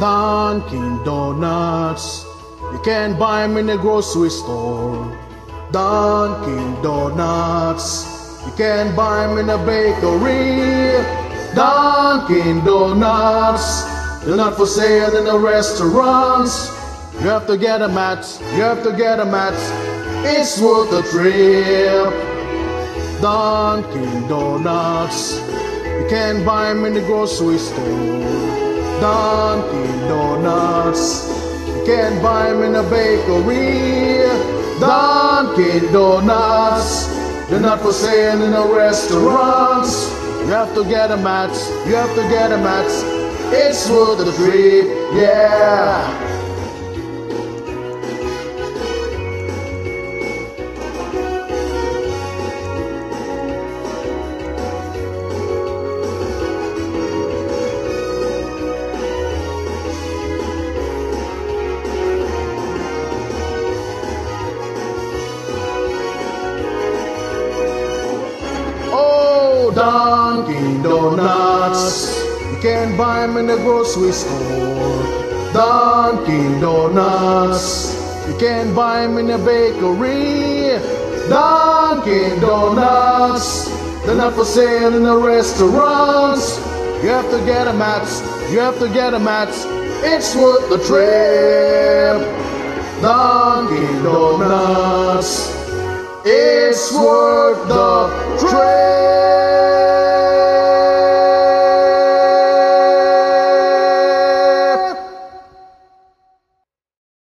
Dunkin' Donuts. You can buy them in the grocery store. Dunkin' Donuts. You can buy them in a bakery. Dunkin' Donuts. They're not for sale in the restaurants. You have to get them at, you have to get them at. It's worth the trip. Dunkin' Donuts. You can buy them in the grocery store. Dunkin' Donuts. You can buy them in a bakery. Dunkin' Donuts. They're not for sale in the restaurants. You have to get them at, you have to get them at. It's worth the trip, yeah. Oh, Dunkin' Donuts. You can buy them in the grocery store. Dunkin' Donuts. You can buy them in the bakery. Dunkin' Donuts. They're not for sale in the restaurants. You have to get them at. You have to get them at. It's worth the trip. Dunkin' Donuts. It's worth